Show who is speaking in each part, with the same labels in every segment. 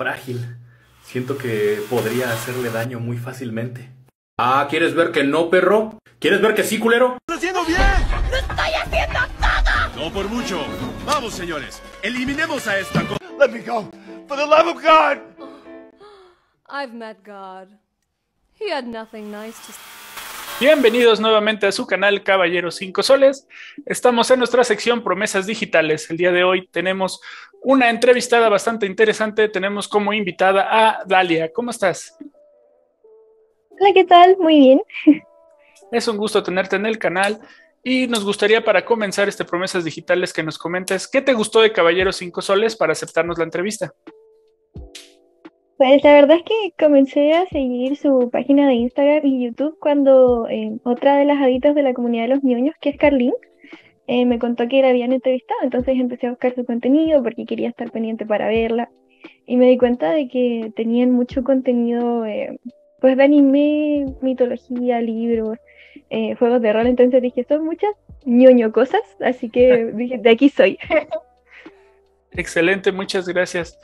Speaker 1: Frágil. Siento que podría hacerle daño muy fácilmente. Ah, ¿quieres ver que no, perro? ¿Quieres ver que sí, culero?
Speaker 2: ¡Estás haciendo bien!
Speaker 3: ¡Lo estoy haciendo todo!
Speaker 2: No por mucho. Vamos, señores. Eliminemos a esta cosa.
Speaker 4: Let me go. For the love of God!
Speaker 5: I've met God. He had nothing nice to
Speaker 6: Bienvenidos nuevamente a su canal Caballero 5 Soles. Estamos en nuestra sección Promesas Digitales. El día de hoy tenemos una entrevistada bastante interesante. Tenemos como invitada a Dalia. ¿Cómo estás?
Speaker 7: Hola, ¿qué tal? Muy bien.
Speaker 6: Es un gusto tenerte en el canal y nos gustaría para comenzar este Promesas Digitales que nos comentes qué te gustó de Caballero 5 Soles para aceptarnos la entrevista.
Speaker 7: Pues la verdad es que comencé a seguir su página de Instagram y YouTube cuando eh, otra de las haditas de la comunidad de los ñoños, que es Carlín, eh, me contó que la habían entrevistado, entonces empecé a buscar su contenido porque quería estar pendiente para verla y me di cuenta de que tenían mucho contenido eh, pues de anime, mitología, libros, juegos de rol, entonces dije, son muchas ñoño cosas, así que dije, de aquí soy.
Speaker 6: Excelente, muchas gracias.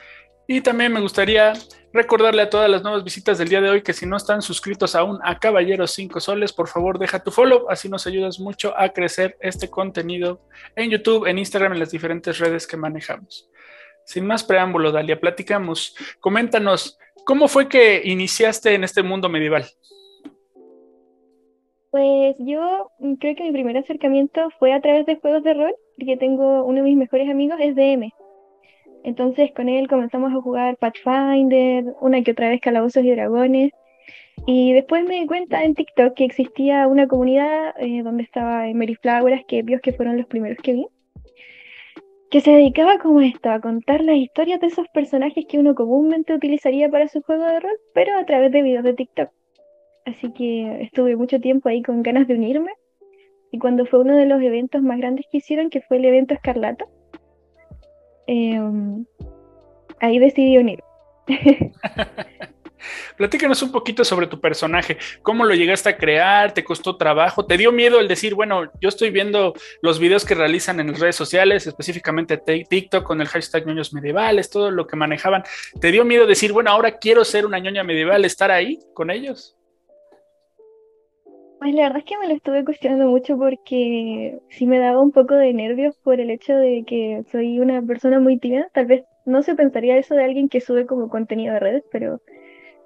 Speaker 6: Y también me gustaría recordarle a todas las nuevas visitas del día de hoy que si no están suscritos aún a Caballeros 5 Soles, por favor deja tu follow, así nos ayudas mucho a crecer este contenido en YouTube, en Instagram, en las diferentes redes que manejamos. Sin más preámbulo, Dalia, platicamos. Coméntanos, ¿cómo fue que iniciaste en este mundo medieval?
Speaker 7: Pues yo creo que mi primer acercamiento fue a través de juegos de rol, porque tengo uno de mis mejores amigos, es DM. Entonces con él comenzamos a jugar Pathfinder, una que otra vez Calabozos y Dragones. Y después me di cuenta en TikTok que existía una comunidad eh, donde estaba Mary que vio que fueron los primeros que vi, que se dedicaba como esto, a contar las historias de esos personajes que uno comúnmente utilizaría para su juego de rol, pero a través de videos de TikTok. Así que estuve mucho tiempo ahí con ganas de unirme. Y cuando fue uno de los eventos más grandes que hicieron, que fue el evento Escarlata, Em, ahí decidí unir.
Speaker 6: Platícanos un poquito sobre tu personaje. ¿Cómo lo llegaste a crear? ¿Te costó trabajo? ¿Te dio miedo el decir, bueno, yo estoy viendo los videos que realizan en las redes sociales, específicamente TikTok con el hashtag ñoños medievales, todo lo que manejaban? ¿Te dio miedo decir, bueno, ahora quiero ser una ñoña medieval, estar ahí con ellos?
Speaker 7: Pues la verdad es que me lo estuve cuestionando mucho porque sí me daba un poco de nervios por el hecho de que soy una persona muy tímida. Tal vez no se pensaría eso de alguien que sube como contenido de redes, pero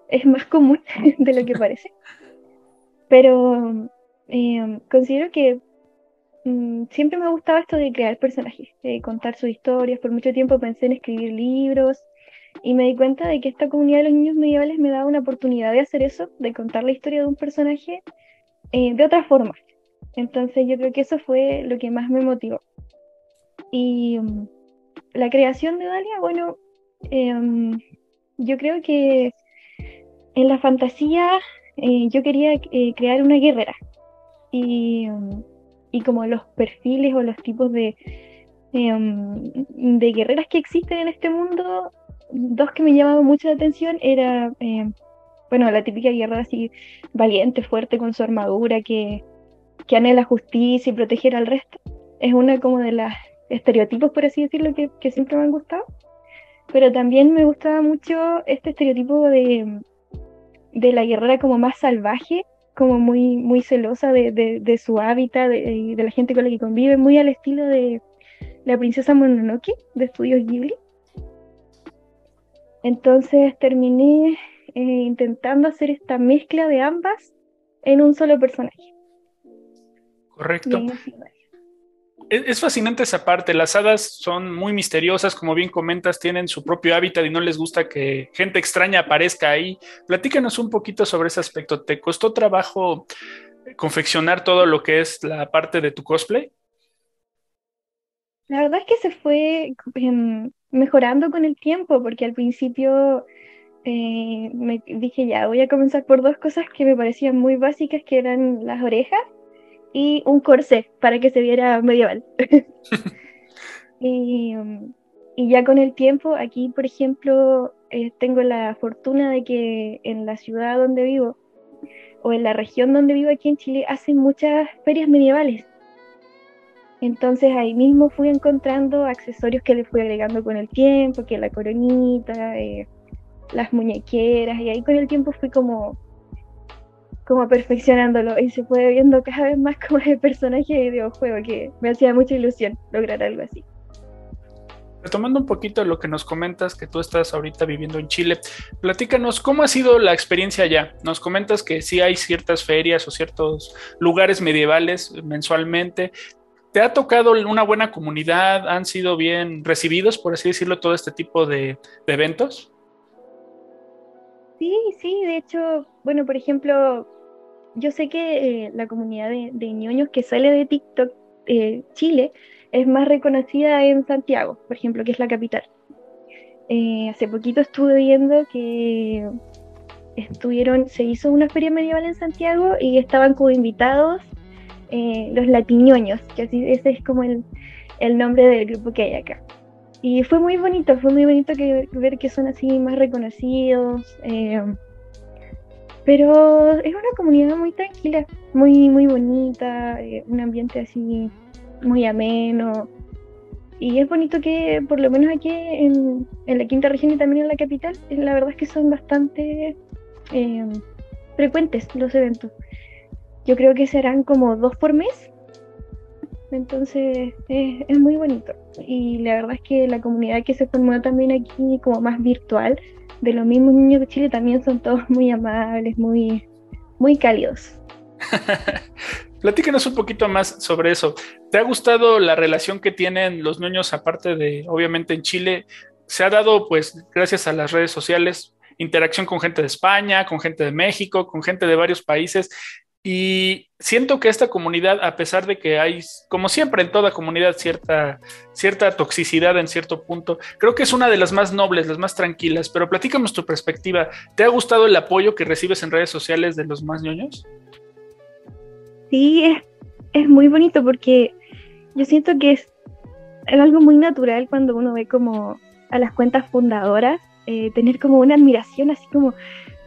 Speaker 7: es más común de lo que parece. Pero em, considero que mm, siempre me gustaba esto de crear personajes, de contar sus historias. Por mucho tiempo pensé en escribir libros y me di cuenta de que esta comunidad de los niños medievales me daba una oportunidad de hacer eso, de contar la historia de un personaje eh, de otra forma. Entonces yo creo que eso fue lo que más me motivó. Y um, la creación de Dalia, bueno, em, yo creo que en la fantasía eh, yo quería eh, crear una guerrera. Y, um, y, como los perfiles o los tipos de, em, de guerreras que existen en este mundo, dos que me llamaban mucho la atención era em, bueno, la típica guerrera así valiente, fuerte con su armadura, que, que anhela justicia y proteger al resto. Es una como de las estereotipos, por así decirlo, que, que siempre me han gustado. Pero también me gustaba mucho este estereotipo de, de la guerrera como más salvaje, como muy, muy celosa de, de, su hábitat y de, la gente con la que convive, muy al estilo de la princesa Mononoke de Estudios Ghibli. Entonces terminé eh, intentando hacer esta mezcla de ambas en un solo personaje.
Speaker 6: Correcto. Es, fascinante esa parte. Las hadas son muy misteriosas, como bien comentas, tienen su propio hábitat y no les gusta que gente extraña aparezca ahí. Platícanos un poquito sobre ese aspecto. ¿Te costó trabajo confeccionar todo lo que es la parte de tu cosplay?
Speaker 7: La verdad es que se fue em, mejorando con el tiempo, porque al principio eh, me dije ya, voy a comenzar por dos cosas que me parecían muy básicas, que eran las orejas y un corsé para que se viera medieval. y, y, ya con el tiempo, aquí por ejemplo, eh, tengo la fortuna de que en la ciudad donde vivo o en la región donde vivo aquí en Chile hacen muchas ferias medievales. Entonces ahí mismo fui encontrando accesorios que le fui agregando con el tiempo, que la coronita, eh, las muñequeras, y ahí con el tiempo fui como, como perfeccionándolo y se fue viendo cada vez más como el personaje de videojuego, que me hacía mucha ilusión lograr algo así.
Speaker 6: Retomando un poquito lo que nos comentas, que tú estás ahorita viviendo en Chile, platícanos cómo ha sido la experiencia allá. Nos comentas que sí hay ciertas ferias o ciertos lugares medievales mensualmente. ¿Te ha tocado una buena comunidad? ¿Han sido bien recibidos, por así decirlo, todo este tipo de, eventos?
Speaker 7: Sí, sí, de hecho, bueno, por ejemplo, yo sé que eh, la comunidad de, de, ñoños que sale de TikTok eh, Chile es más reconocida en Santiago, por ejemplo, que es la capital. Eh, hace poquito estuve viendo que estuvieron, se hizo una feria medieval en Santiago y estaban como invitados eh, los latiñoños, que así ese es como el, el, nombre del grupo que hay acá. Y fue muy bonito, fue muy bonito que, ver que son así más reconocidos. Eh, pero es una comunidad muy tranquila, muy, muy bonita, un ambiente así muy ameno. Y es bonito que, por lo menos aquí en, la quinta región y también en la capital, eh, la verdad es que son bastante eh, frecuentes los eventos. Yo creo que serán como dos por mes. Entonces es muy bonito. Y la verdad es que la comunidad que se formó también aquí, como más virtual, de los mismos niños de Chile, también son todos muy amables, muy, muy cálidos.
Speaker 6: Platícanos un poquito más sobre eso. ¿Te ha gustado la relación que tienen los niños aparte de, obviamente, en Chile? Se ha dado, pues, gracias a las redes sociales, interacción con gente de España, con gente de México, con gente de varios países. Y siento que esta comunidad, a pesar de que hay, como siempre en toda comunidad, cierta, cierta toxicidad en cierto punto, creo que es una de las más nobles, las más tranquilas. Pero platícanos tu perspectiva. ¿Te ha gustado el apoyo que recibes en redes sociales de los más ñoños?
Speaker 7: Sí, es, es muy bonito porque yo siento que es, algo muy natural cuando uno ve como a las cuentas fundadoras, eh, tener como una admiración así como,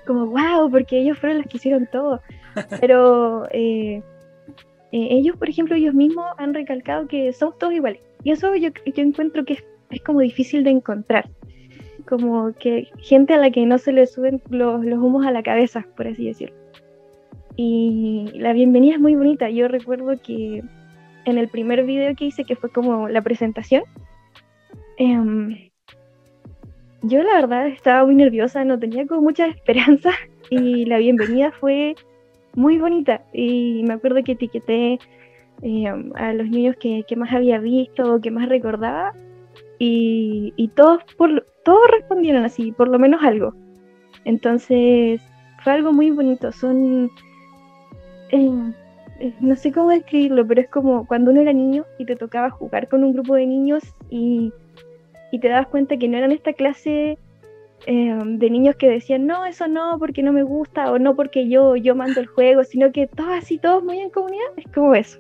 Speaker 7: como wow, porque ellos fueron los que hicieron todo. Pero eh, eh, ellos, por ejemplo, ellos mismos han recalcado que somos todos iguales. Y eso yo, yo encuentro que es, es, como difícil de encontrar. Como que gente a la que no se le suben los, los humos a la cabeza, por así decirlo. Y la bienvenida es muy bonita. Yo recuerdo que en el primer video que hice, que fue como la presentación, em, yo la verdad estaba muy nerviosa, no tenía como mucha esperanza y la bienvenida fue muy bonita. Y me acuerdo que etiqueté em, a los niños que, más había visto o que más recordaba y, y todos, por, todos respondieron así, por lo menos algo. Entonces fue algo muy bonito. Son eh, no sé cómo describirlo, pero es como cuando uno era niño y te tocaba jugar con un grupo de niños y, te dabas cuenta que no eran esta clase eh, de niños que decían, no, eso no, porque no me gusta, o no porque yo, yo mando el juego, sino que todos así, todos muy en comunidad, es como eso,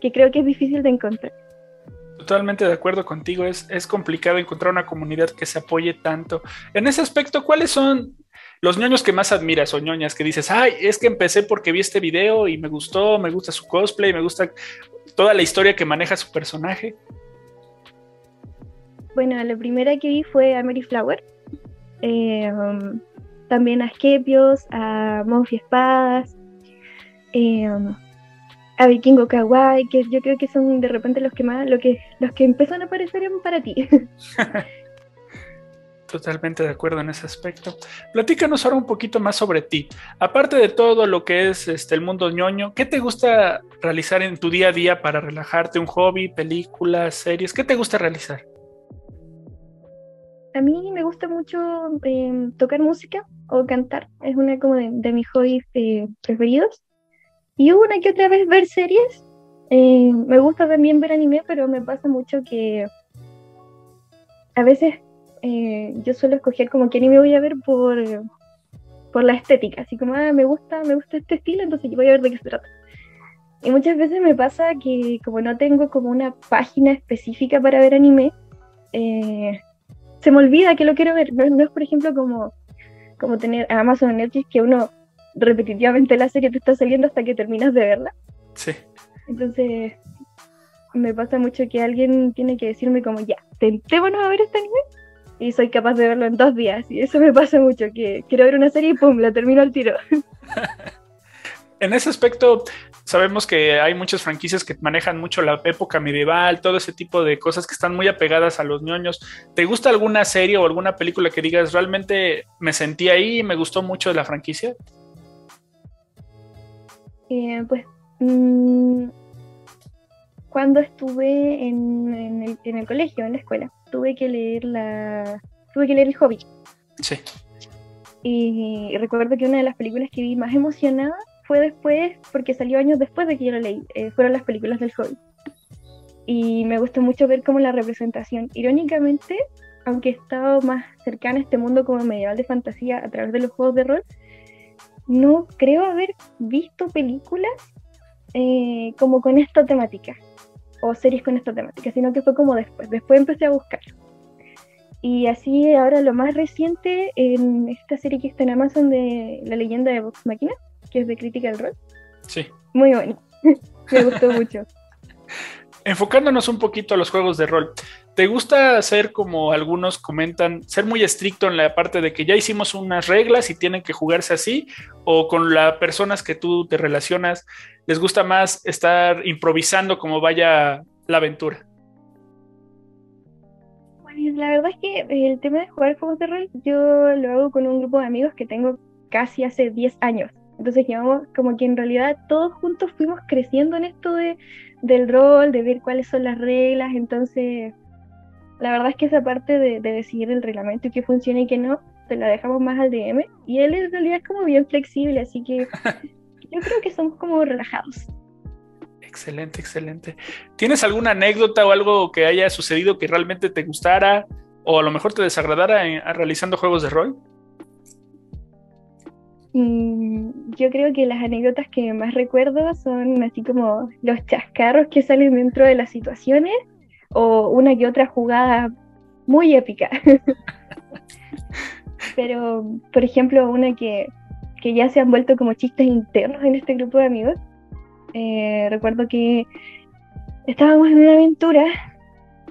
Speaker 7: que creo que es difícil de encontrar.
Speaker 6: Totalmente de acuerdo contigo, es, es complicado encontrar una comunidad que se apoye tanto. En ese aspecto, ¿cuáles son los ñoños que más admiras o ñoñas que dices, ay, es que empecé porque vi este video y me gustó, me gusta su cosplay, me gusta toda la historia que maneja su personaje?
Speaker 7: Bueno, la primera que vi fue a Mary Flower. Eh, también a Skepios, a Monfy Espadas, eh, a Vikingo Kawaii, que yo creo que son de repente los que más, lo que, los que empiezan a aparecer para ti.
Speaker 6: Totalmente de acuerdo en ese aspecto. Platícanos ahora un poquito más sobre ti. Aparte de todo lo que es este, el mundo ñoño, ¿qué te gusta realizar en tu día a día para relajarte? ¿Un hobby, películas, series? ¿Qué te gusta realizar?
Speaker 7: A mí me gusta mucho em, tocar música o cantar. Es una como de, mis hobbies eh, preferidos. Y una que otra vez ver series. Eh, me gusta también ver anime, pero me pasa mucho que a veces eh, yo suelo escoger como que anime voy a ver por, por la estética, así como, ah, me gusta, me gusta este estilo, entonces voy a ver de qué se trata. Y muchas veces me pasa que como no tengo como una página específica para ver anime, eh, se me olvida que lo quiero ver. No, es, por ejemplo, como, como tener a Amazon Netflix que uno repetitivamente la serie te está saliendo hasta que terminas de verla.
Speaker 6: Sí.
Speaker 7: Entonces, me pasa mucho que alguien tiene que decirme como, ya, tentémonos a ver este anime. Y soy capaz de verlo en dos días. Y eso me pasa mucho, que quiero ver una serie y pum, la termino al tiro.
Speaker 6: en ese aspecto, sabemos que hay muchas franquicias que manejan mucho la época medieval, todo ese tipo de cosas que están muy apegadas a los ñoños. ¿Te gusta alguna serie o alguna película que digas, realmente me sentí ahí y me gustó mucho de la franquicia?
Speaker 7: Eh, pues mm, cuando estuve en, el, colegio, en la escuela, tuve que leer la tuve que leer El Hobbit.
Speaker 6: Sí.
Speaker 7: Y recuerdo que una de las películas que vi más emocionada fue después, porque salió años después de que yo lo leí, eh, fueron las películas del Hobbit. Y me gustó mucho ver cómo la representación, irónicamente, aunque he estado más cercana a este mundo como medieval de fantasía a través de los juegos de rol, no creo haber visto películas eh, como con esta temática o series con esta temática, sino que fue como después. Después empecé a buscar. Y así ahora lo más reciente en esta serie que está en Amazon de La leyenda de Vox Machina, que es de Critical Role.
Speaker 6: Sí.
Speaker 7: Muy bueno. Me gustó mucho.
Speaker 6: Enfocándonos un poquito a los juegos de rol, ¿te gusta ser como algunos comentan, ser muy estricto en la parte de que ya hicimos unas reglas y tienen que jugarse así? ¿O con las personas que tú te relacionas, les gusta más estar improvisando como vaya la aventura?
Speaker 7: Pues la verdad es que el tema de jugar juegos de rol, yo lo hago con un grupo de amigos que tengo casi hace 10 años. Entonces llevamos como que en realidad todos juntos fuimos creciendo en esto de, del rol, de ver cuáles son las reglas. Entonces, la verdad es que esa parte de, decidir el reglamento y qué funciona y qué no, se la dejamos más al DM. Y él en realidad es como bien flexible, así que yo creo que somos como relajados.
Speaker 6: Excelente, excelente. ¿Tienes alguna anécdota o algo que haya sucedido que realmente te gustara o a lo mejor te desagradara realizando juegos de rol?
Speaker 7: Mm, yo creo que las anécdotas que más recuerdo son así como los chascarros que salen dentro de las situaciones o una que otra jugada muy épica. Pero, por ejemplo, una que, que, ya se han vuelto como chistes internos en este grupo de amigos. Eh, recuerdo que estábamos en una aventura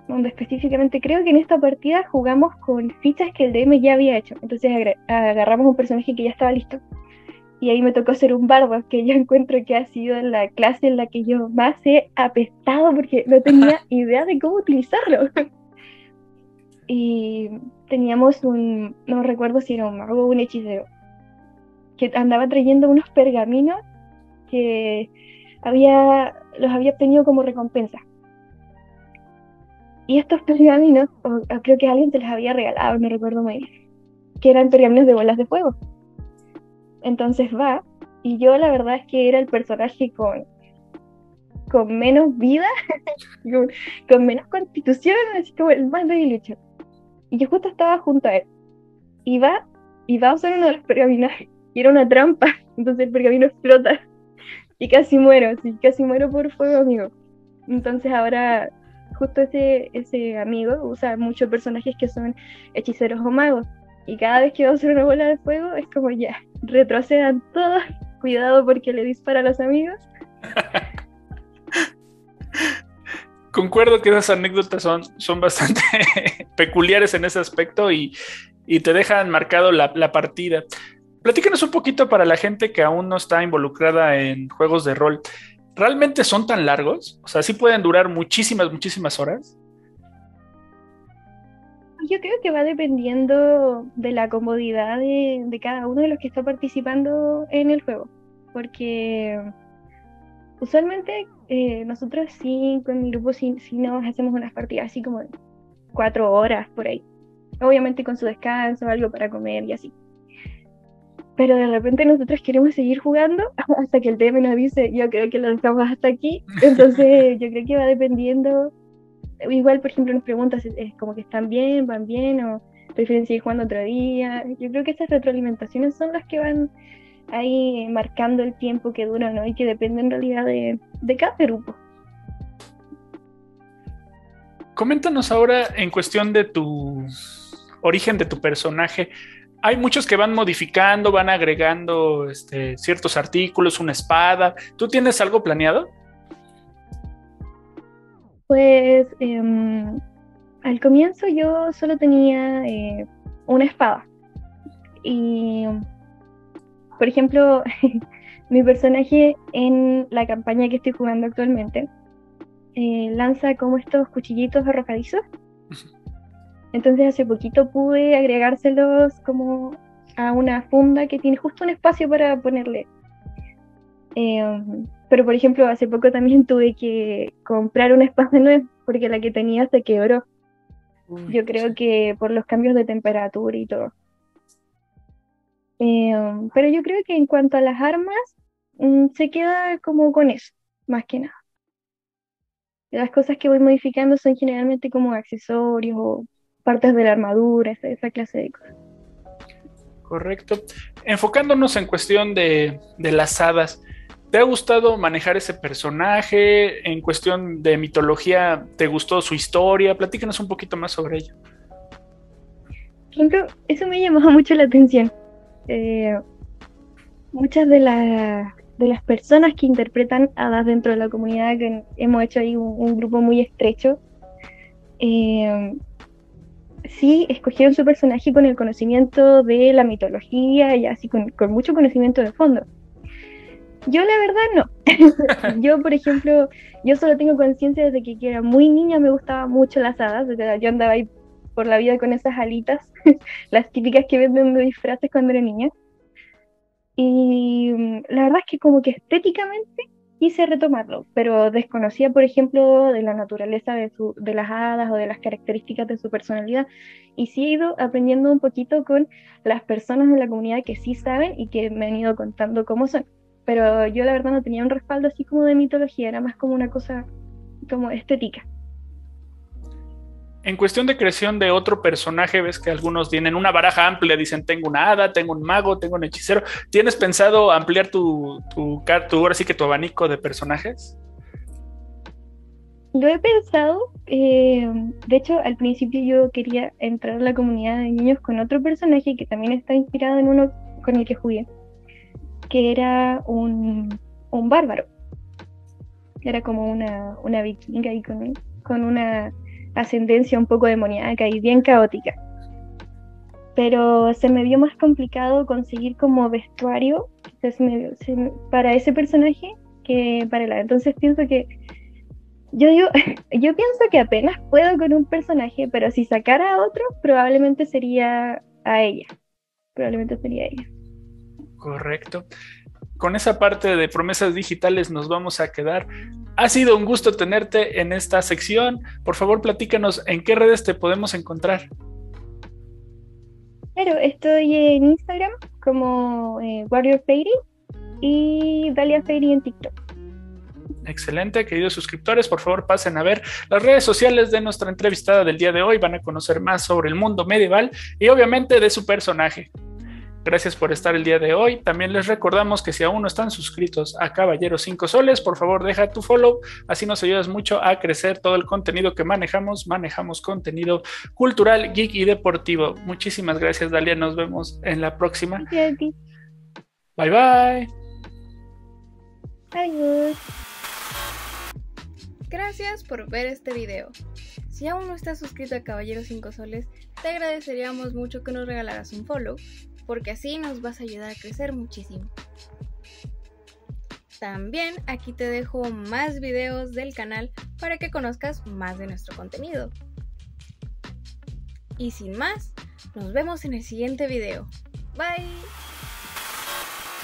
Speaker 7: donde específicamente creo que en esta partida jugamos con fichas que el DM ya había hecho. Entonces agarramos un personaje que ya estaba listo. Y ahí me tocó ser un bardo, que yo encuentro que ha sido la clase en la que yo más he apestado porque no tenía idea de cómo utilizarlo. y teníamos un, no recuerdo si era un mago o un hechicero, que andaba trayendo unos pergaminos que había, los había obtenido como recompensa. Y estos pergaminos, creo que alguien se los había regalado, no recuerdo muy bien, que eran pergaminos de bolas de fuego. Entonces va, y yo la verdad es que era el personaje con, con menos vida, con, menos constitución, así como el más debilucho. Y yo justo estaba junto a él. Y va, y va a usar uno de los pergaminos, y era una trampa, entonces el pergamino explota. Y casi muero, sí, casi muero por fuego, amigo. Entonces ahora justo ese, ese amigo usa muchos personajes que son hechiceros o magos. Y cada vez que va a usar una bola de fuego es como ya, retrocedan todos, cuidado porque le dispara a los amigos.
Speaker 6: Concuerdo que esas anécdotas son, son bastante peculiares en ese aspecto y, te dejan marcado la, la partida. Platícanos un poquito para la gente que aún no está involucrada en juegos de rol. ¿realmente son tan largos? O sea, sí pueden durar muchísimas, muchísimas horas.
Speaker 7: Yo creo que va dependiendo de la comodidad de, cada uno de los que está participando en el juego. Porque usualmente eh, nosotros sí, con mi grupo, sí, sí nos hacemos unas partidas así como de cuatro horas por ahí. Obviamente con su descanso, algo para comer y así pero de repente nosotros queremos seguir jugando hasta que el DM nos dice, yo creo que lo dejamos hasta aquí. Entonces yo creo que va dependiendo. Igual, por ejemplo, nos preguntas, es como que están bien, van bien o prefieren seguir jugando otro día. Yo creo que esas retroalimentaciones son las que van ahí marcando el tiempo que dura, ¿no? Y que depende en realidad de, de cada grupo.
Speaker 6: Coméntanos ahora en cuestión de tu origen de tu personaje, hay muchos que van modificando, van agregando este, ciertos artículos, una espada. ¿Tú tienes algo planeado?
Speaker 7: Pues em, al comienzo yo solo tenía eh, una espada. Y, por ejemplo, mi personaje en la campaña que estoy jugando actualmente eh, lanza como estos cuchillitos arrojadizos. Entonces hace poquito pude agregárselos como a una funda que tiene justo un espacio para ponerle. Em, pero por ejemplo, hace poco también tuve que comprar una espada nueva porque la que tenía se quebró. Yo creo que por los cambios de temperatura y todo. Em, pero yo creo que en cuanto a las armas, mm, se queda como con eso, más que nada. Las cosas que voy modificando son generalmente como accesorios o partes de la armadura, esa, clase de cosas.
Speaker 6: Correcto. Enfocándonos en cuestión de, de las hadas, ¿te ha gustado manejar ese personaje? En cuestión de mitología, ¿te gustó su historia? Platícanos un poquito más sobre ello.
Speaker 7: Ejemplo, eso me llamó mucho la atención. Eh, muchas de, de las personas que interpretan hadas dentro de la comunidad, que hemos hecho ahí un, grupo muy estrecho, eh, sí escogieron su personaje con el conocimiento de la mitología y así con, mucho conocimiento de fondo. Yo la verdad no. yo, por ejemplo, yo solo tengo conciencia desde que era muy niña me gustaban mucho las hadas. yo andaba ahí por la vida con esas alitas, las típicas que venden de disfraces cuando era niña. Y mm, la verdad es que como que estéticamente quise retomarlo, pero desconocía, por ejemplo, de la naturaleza de, su, de las hadas o de las características de su personalidad. Y sí he ido aprendiendo un poquito con las personas de la comunidad que sí saben y que me han ido contando cómo son. Pero yo la verdad no tenía un respaldo así como de mitología, era más como una cosa como estética.
Speaker 6: En cuestión de creación de otro personaje, ves que algunos tienen una baraja amplia, dicen tengo una hada, tengo un mago, tengo un hechicero. ¿Tienes pensado ampliar tu, tu, tu ahora sí que tu abanico de personajes?
Speaker 7: Lo he pensado. Eh, de hecho, al principio yo quería entrar a la comunidad de niños con otro personaje que también está inspirado en uno con el que jugué, que era un, un bárbaro. Era como una, una vikinga y con, con una ascendencia un poco demoníaca y bien caótica. Pero se me vio más complicado conseguir como vestuario para ese personaje que para la. Entonces pienso que. Yo digo, yo pienso que apenas puedo con un personaje, pero si sacara a otro, probablemente sería a ella. Probablemente sería ella.
Speaker 6: Correcto con esa parte de promesas digitales nos vamos a quedar. Ha sido un gusto tenerte en esta sección. Por favor, platícanos en qué redes te podemos encontrar.
Speaker 7: Claro, estoy en Instagram como eh, Warrior Fairy y Dalia Fairy en TikTok.
Speaker 6: Excelente, queridos suscriptores, por favor pasen a ver las redes sociales de nuestra entrevistada del día de hoy, van a conocer más sobre el mundo medieval y obviamente de su personaje. Gracias por estar el día de hoy. También les recordamos que si aún no están suscritos a Caballero 5 Soles, por favor deja tu follow, así nos ayudas mucho a crecer todo el contenido que manejamos. Manejamos contenido cultural, geek y deportivo. Muchísimas gracias, Dalia. Nos vemos en la próxima. Bye bye.
Speaker 7: Adiós.
Speaker 5: Gracias por ver este video. Si aún no estás suscrito a Caballero 5 Soles, te agradeceríamos mucho que nos regalaras un follow porque así nos vas a ayudar a crecer muchísimo. También aquí te dejo más videos del canal para que conozcas más de nuestro contenido. Y sin más, nos vemos en el siguiente video. Bye.